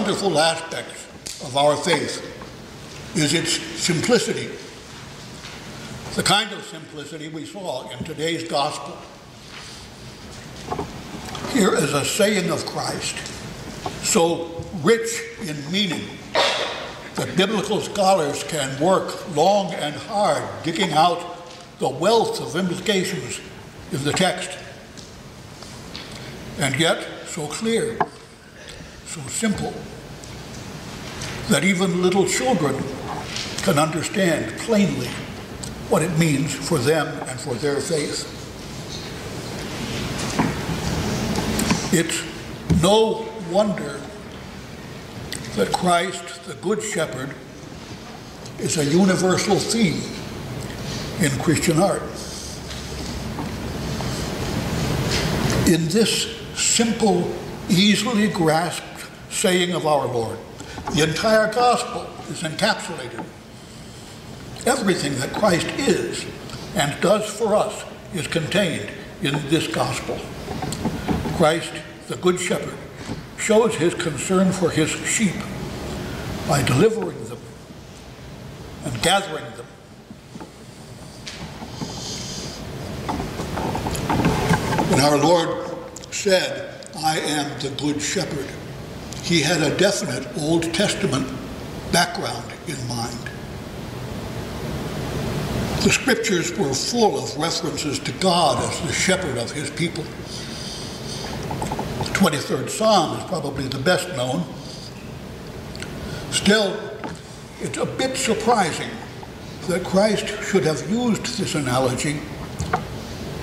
wonderful aspects of our faith is its simplicity. The kind of simplicity we saw in today's gospel. Here is a saying of Christ, so rich in meaning that biblical scholars can work long and hard digging out the wealth of implications in the text. And yet, so clear, so simple, that even little children can understand plainly what it means for them and for their faith. It's no wonder that Christ, the Good Shepherd, is a universal theme in Christian art. In this simple, easily grasped saying of our Lord, the entire gospel is encapsulated. Everything that Christ is and does for us is contained in this gospel. Christ, the Good Shepherd, shows his concern for his sheep by delivering them and gathering them. When our Lord said, I am the Good Shepherd, he had a definite Old Testament background in mind. The scriptures were full of references to God as the shepherd of his people. The 23rd Psalm is probably the best known. Still, it's a bit surprising that Christ should have used this analogy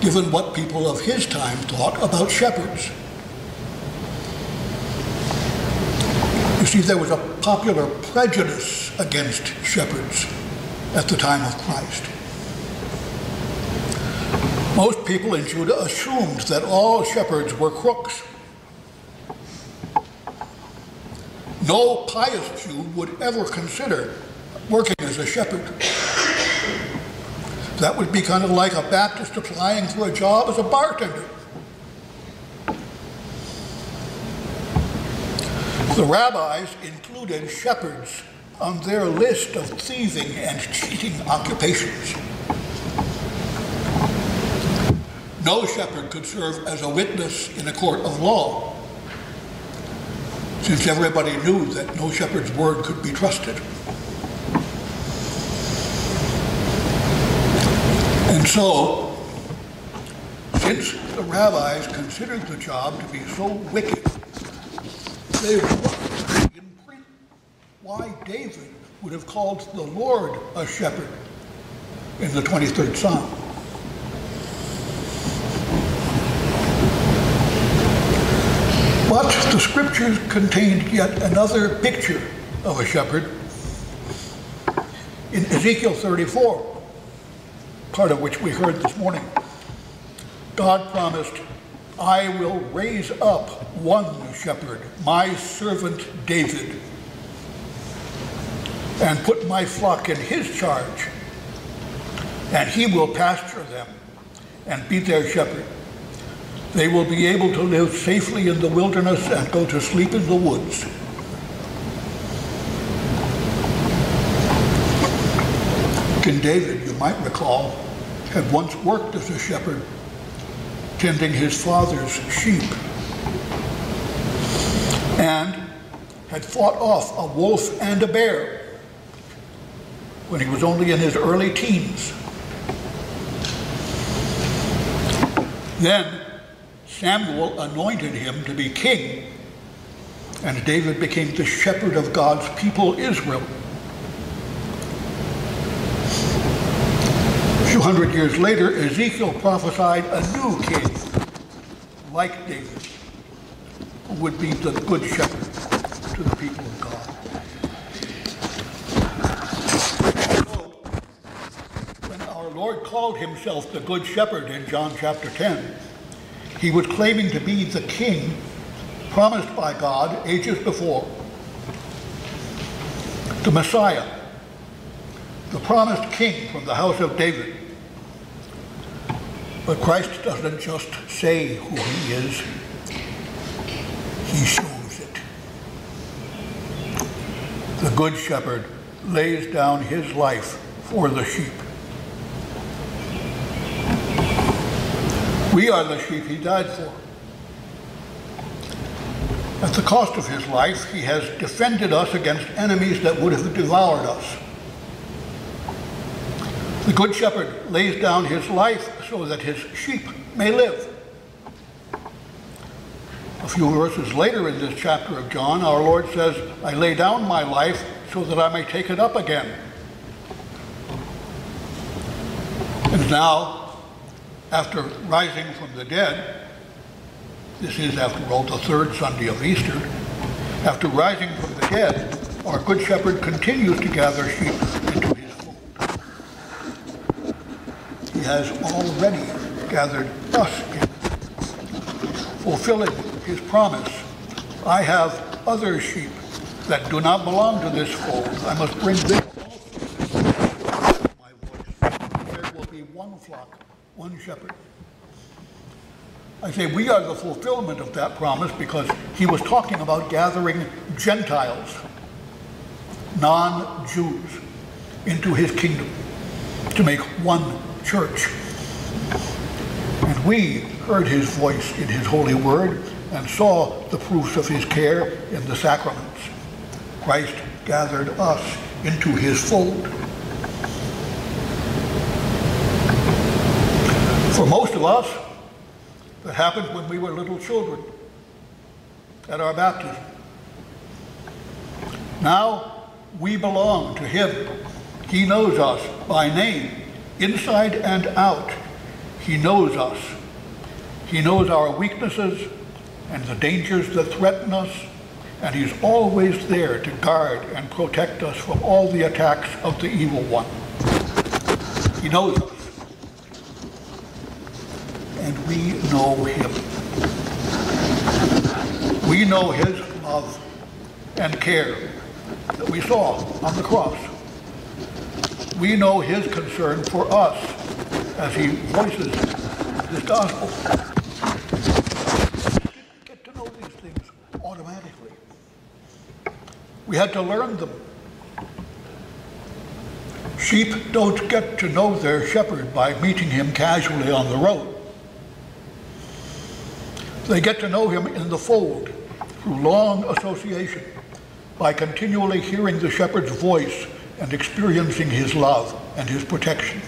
given what people of his time thought about shepherds. You see, there was a popular prejudice against shepherds at the time of Christ. Most people in Judah assumed that all shepherds were crooks. No pious Jew would ever consider working as a shepherd. That would be kind of like a Baptist applying for a job as a bartender. The rabbis included shepherds on their list of thieving and cheating occupations. No shepherd could serve as a witness in a court of law since everybody knew that no shepherd's word could be trusted. And so, since the rabbis considered the job to be so wicked, they why David would have called the Lord a shepherd in the 23rd Psalm. But the scriptures contained yet another picture of a shepherd. In Ezekiel 34, part of which we heard this morning, God promised, I will raise up one shepherd, my servant David, and put my flock in his charge, and he will pasture them and be their shepherd. They will be able to live safely in the wilderness and go to sleep in the woods. King David, you might recall, had once worked as a shepherd, tending his father's sheep, and had fought off a wolf and a bear when he was only in his early teens. Then Samuel anointed him to be king, and David became the shepherd of God's people, Israel. A few hundred years later, Ezekiel prophesied a new king, like David, who would be the good shepherd to the people of God. So, when our Lord called himself the good shepherd in John chapter 10, he was claiming to be the king promised by God ages before. The Messiah, the promised king from the house of David. But Christ doesn't just say who he is, he shows it. The good shepherd lays down his life for the sheep. We are the sheep he died for. At the cost of his life, he has defended us against enemies that would have devoured us. The Good Shepherd lays down his life so that his sheep may live. A few verses later in this chapter of John, our Lord says, I lay down my life so that I may take it up again. And now, after rising from the dead, this is, after all, the third Sunday of Easter, after rising from the dead, our Good Shepherd continues to gather sheep into his fold. He has already gathered us in, fulfilling his promise. I have other sheep that do not belong to this fold. I must bring them my voice. There will be one flock one shepherd. I say we are the fulfillment of that promise because he was talking about gathering Gentiles, non Jews, into his kingdom to make one church. And we heard his voice in his holy word and saw the proofs of his care in the sacraments. Christ gathered us into his fold. For most of us, that happened when we were little children at our baptism. Now we belong to Him. He knows us by name, inside and out. He knows us. He knows our weaknesses and the dangers that threaten us, and He's always there to guard and protect us from all the attacks of the evil one. He knows us and we know him. We know his love and care that we saw on the cross. We know his concern for us as he voices this gospel. We get to know these things automatically. We had to learn them. Sheep don't get to know their shepherd by meeting him casually on the road. They get to know him in the fold through long association by continually hearing the shepherd's voice and experiencing his love and his protection.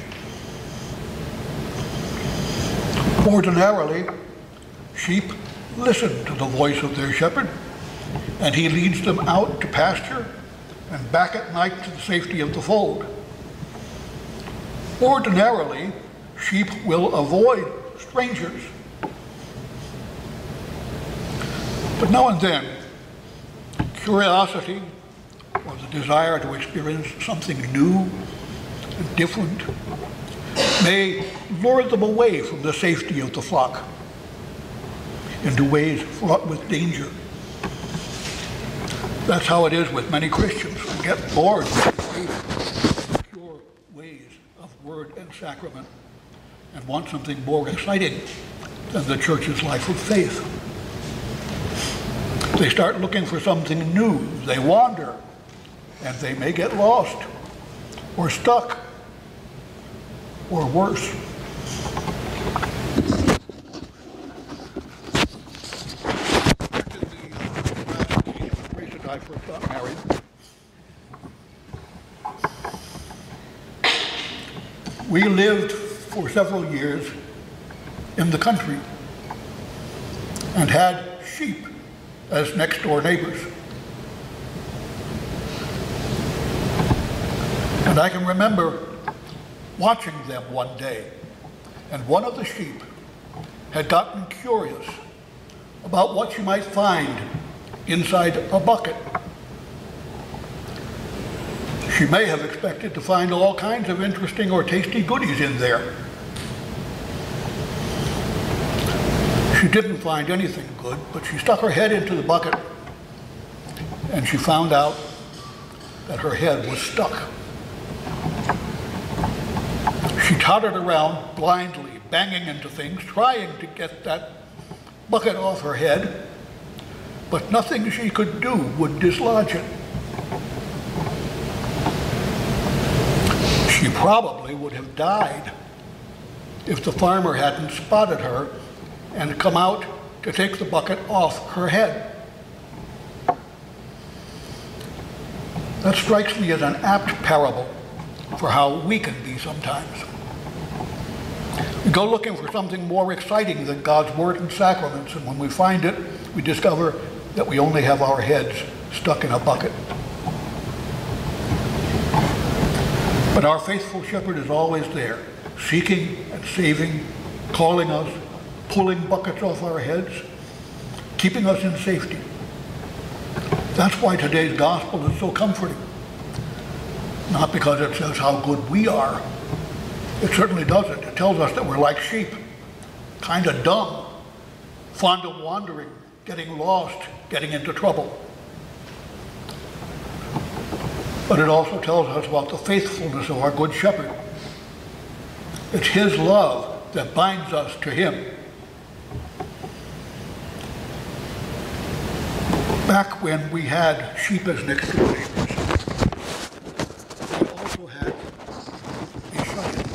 Ordinarily, sheep listen to the voice of their shepherd, and he leads them out to pasture and back at night to the safety of the fold. Ordinarily, sheep will avoid strangers But now and then, curiosity or the desire to experience something new different may lure them away from the safety of the flock into ways fraught with danger. That's how it is with many Christians who get bored with the pure ways of word and sacrament and want something more exciting than the church's life of faith. They start looking for something new. They wander, and they may get lost, or stuck, or worse. We lived for several years in the country and had sheep as next door neighbors. And I can remember watching them one day, and one of the sheep had gotten curious about what she might find inside a bucket. She may have expected to find all kinds of interesting or tasty goodies in there. She didn't find anything good, but she stuck her head into the bucket and she found out that her head was stuck. She tottered around blindly, banging into things, trying to get that bucket off her head, but nothing she could do would dislodge it. She probably would have died if the farmer hadn't spotted her and come out to take the bucket off her head. That strikes me as an apt parable for how we can be sometimes. Go looking for something more exciting than God's Word and sacraments, and when we find it, we discover that we only have our heads stuck in a bucket. But our faithful shepherd is always there, seeking and saving, calling us, pulling buckets off our heads, keeping us in safety. That's why today's gospel is so comforting. Not because it says how good we are. It certainly doesn't. It tells us that we're like sheep, kind of dumb, fond of wandering, getting lost, getting into trouble. But it also tells us about the faithfulness of our Good Shepherd. It's His love that binds us to Him. Back when we had sheep as next door neighbors, we also had a shut-in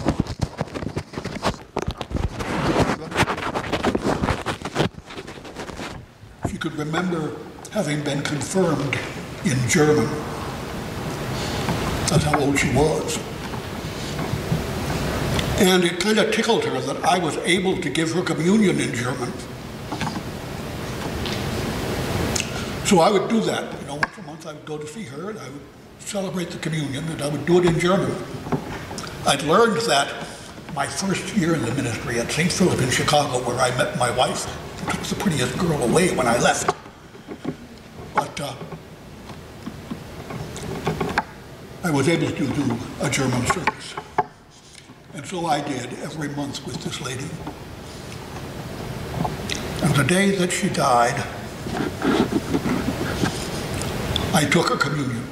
She could remember having been confirmed in German. That's how old she was. And it kind of tickled her that I was able to give her communion in German. So I would do that. You know, once a month I would go to see her and I would celebrate the communion and I would do it in German. I'd learned that my first year in the ministry at St. Philip in Chicago, where I met my wife, took the prettiest girl away when I left. But uh, I was able to do a German service. And so I did every month with this lady. And the day that she died, I took her communion.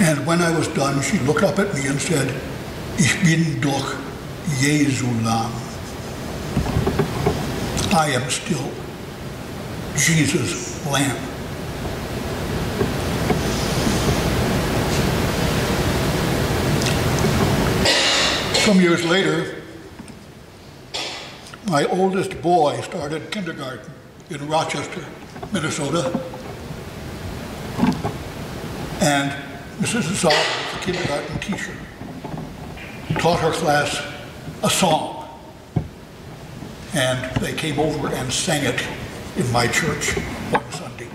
And when I was done, she looked up at me and said, Ich bin doch Jesu Lamm. I am still Jesus' Lamb. Some years later, my oldest boy started kindergarten in Rochester, Minnesota. And Mrs. Azar, the kindergarten teacher, taught her class a song. And they came over and sang it in my church one Sunday.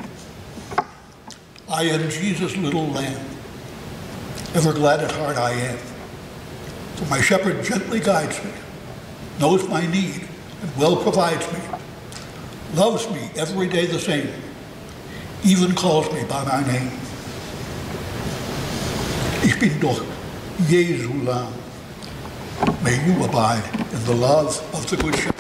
I am Jesus' little lamb, ever glad at heart I am. For my shepherd gently guides me, knows my need, and well provides me, loves me every day the same, even calls me by my name. Ich bin doch Jesu Lamm. May you abide in the love of the Good Shepherd.